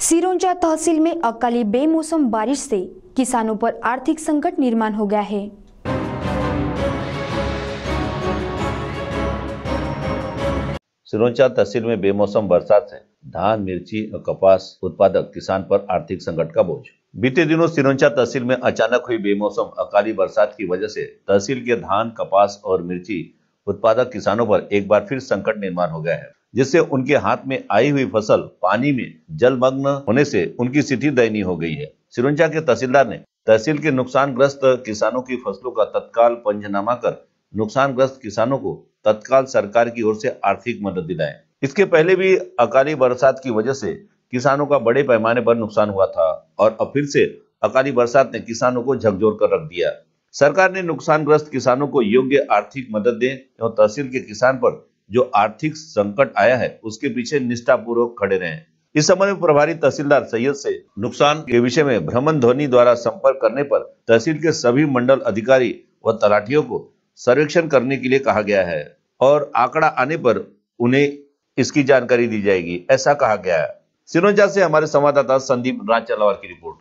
सिरोंजा तहसील में अकाली बेमौसम बारिश से किसानों पर आर्थिक संकट निर्माण हो गया है। सिरोंचा तहसील में बेमौसम बरसात से धान, मिर्ची और कपास उत्पादक किसान पर आर्थिक संकट का बोझ। बीते दिनों सिरोंचा तहसील में अचानक हुई बेमौसम, अकाली बरसात की वजह से तहसील के धान, कपास और मिर्ची उत्पादक किसानों पर एक बार फिर संकट निर्माण हो गया है। जिससे उनके हाथ में आई हुई फ़सल पानी में जलमग्न होने से उनकी स्थिति दयनीय हो गई है। सिरोंचा के तहसीलदार ने तहसील के नुकसानग्रस्त किसानों की फ़सलों का तत्काल पंचनामा कर नुकसानग्रस्त किसानों को तत्काल सरकार की ओर से आर्थिक मदद दिलाए इसके पहले भी अकाली बरसात की वजह से किसानों का बड़े पैमाने पर नुकसान हुआ था और अब फिर से अकाली बरसात ने किसानों को झकझोर कर रख दिया। सरकार ने नुकसानग्रस्त किसानों को योग्य आर्थिक मदद दें एवं तहसील के किसान पर जो आर्थिक संकट आया है, उसके पीछे निष्ठापूर्वक खड़े रहे। इस संबंध में प्रभारी तहसीलदार सैयद से नुकसान के विषय में भ्रमण ध्वनि द्वारा संपर्क करने पर तहसील के सभी मंडल अधिकारी व तलाठियों को सर्वेक्षण करने के लिए कहा गया है और आंकड़ा आने पर उन्हें इसकी जानकारी दी जाएगी, ऐसा कहा गया है। सिरोंजा से हमारे संवाददाता संदीप राजचलावर की रिपोर्ट।